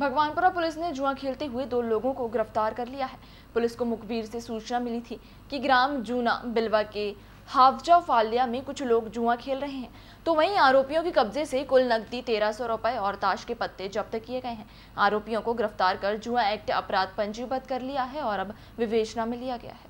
Bhagwanpura police ने जुआ खेलते हुए दो लोगों को गिरफ़्तार कर लिया है। पुलिस को मुखबिर से सूचना मिली थी कि ग्राम जूना बिलवा के हावजा फालिया में कुछ लोग जुआ खेल रहे हैं। तो वहीं आरोपियों के कब्जे से कुल नकदी तेरह सौ रुपए और ताश के पत्ते जब्त किए गए हैं। आरोपियों को गिरफ़्तार कर जुआ एक्ट अपराध पंजीबद्ध कर लिया है और अब विवेचना में लिया गया है।